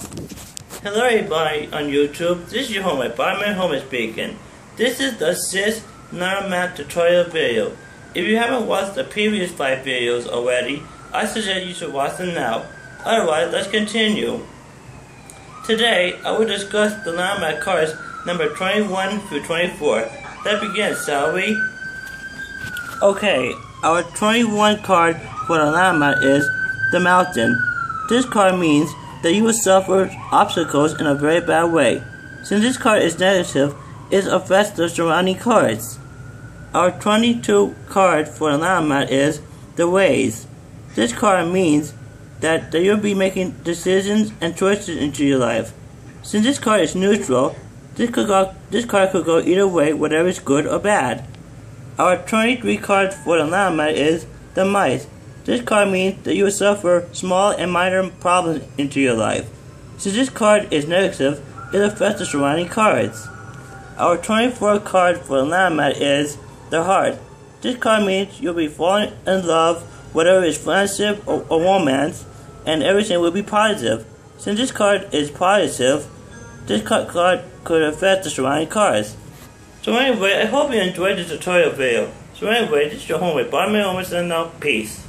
Hello everybody on YouTube, this is your Bartman Homer speaking. This is the sixth Lenormand tutorial video. If you haven't watched the previous five videos already, I suggest you should watch them now. Otherwise, let's continue. Today, I will discuss the Lenormand cards number 21 through 24. Let's begin, shall we? Okay, our 21 card for the Lenormand is the Mountain. This card means that you will suffer obstacles in a very bad way. Since this card is negative, it affects the surrounding cards. Our 22 card for Lenormand is the Ways. This card means that, that you'll be making decisions and choices into your life. Since this card is neutral, this, could go, this card could go either way, whether it's good or bad. Our 23 card for Lenormand is the Mice. This card means that you will suffer small and minor problems into your life. Since this card is negative, it affects the surrounding cards. Our 24th card for the Lenormand is the Heart. This card means you'll be falling in love, whether it's friendship or, or romance, and everything will be positive. Since this card is positive, this card, card could affect the surrounding cards. So anyway, I hope you enjoyed this tutorial video. So anyway, this is your homemade Barman and now peace.